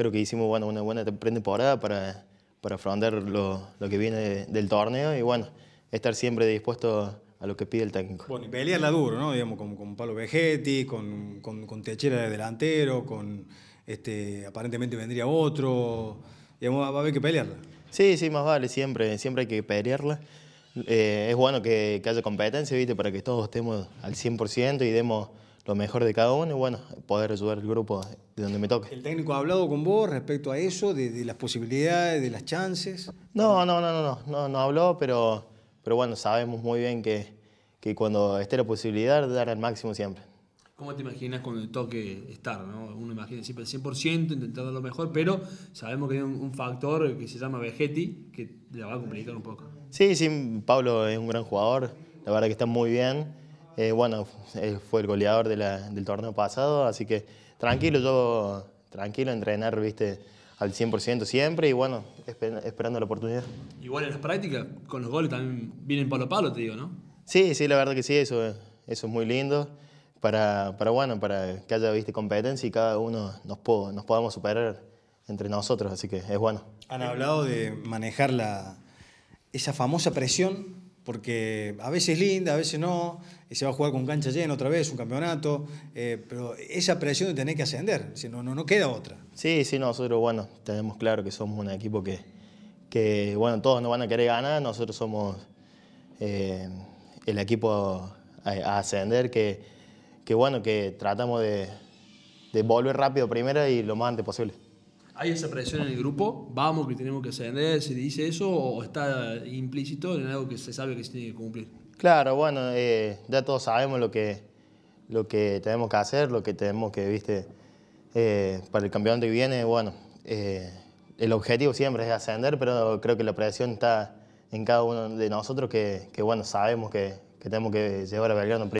creo que hicimos bueno, una buena temporada para, para afrontar lo, lo que viene del torneo y bueno, estar siempre dispuesto a lo que pide el técnico. Bueno, y pelearla duro, ¿no? Digamos, con, con Pablo Vegetti, con, con, con Techera de delantero, con este, aparentemente vendría otro. Digamos, va a haber que pelearla. Sí, sí, más vale, siempre, siempre hay que pelearla. Eh, es bueno que, que, haya competencia, ¿viste? Para que todos estemos al 100% y demos lo mejor de cada uno y bueno, poder ayudar al grupo de donde me toque. ¿El técnico ha hablado con vos respecto a eso, de, de las posibilidades, de las chances? No, no, no, no, no, no, no habló, pero, pero bueno, sabemos muy bien que, que cuando esté la posibilidad, dar al máximo siempre. ¿Cómo te imaginas cuando le toque estar? ¿no? Uno imagina siempre el 100%, intentando lo mejor, pero sabemos que hay un, un, factor que se llama Vegetti que le va a complicar un poco. Sí, sí, Pablo es un gran jugador, la verdad que está muy bien. Eh, bueno, él fue el goleador de la, del torneo pasado, así que tranquilo, yo tranquilo, entrenar, viste, al 100% siempre y bueno, esper, esperando la oportunidad. Igual en las prácticas, con los goles también vienen palo a palo, te digo, ¿no? Sí, sí, la verdad que sí, eso, eso es muy lindo para, para, bueno, para que haya viste, competencia y cada uno nos, puedo, nos podamos superar entre nosotros, así que es bueno. Han hablado de manejar la, esa famosa presión, porque a veces es linda, a veces no, se va a jugar con cancha llena otra vez, un campeonato, eh, pero esa presión de tener que ascender, si no, no, no queda otra. Sí, sí, nosotros, bueno, tenemos claro que somos un equipo que, que bueno, todos nos van a querer ganar, nosotros somos eh, el equipo a, a ascender que que bueno, que tratamos de, de, volver rápido primero y lo más antes posible. ¿Hay esa presión en el grupo? ¿Vamos que tenemos que ascender? ¿Se dice eso o está implícito en algo que se sabe que se tiene que cumplir? Claro, bueno, eh, ya todos sabemos lo que, lo que tenemos que hacer, lo que tenemos que, viste, eh, para el campeonato que viene, bueno, eh, el objetivo siempre es ascender, pero creo que la presión está en cada uno de nosotros que, que bueno, sabemos que, que tenemos que llevar a Belgrano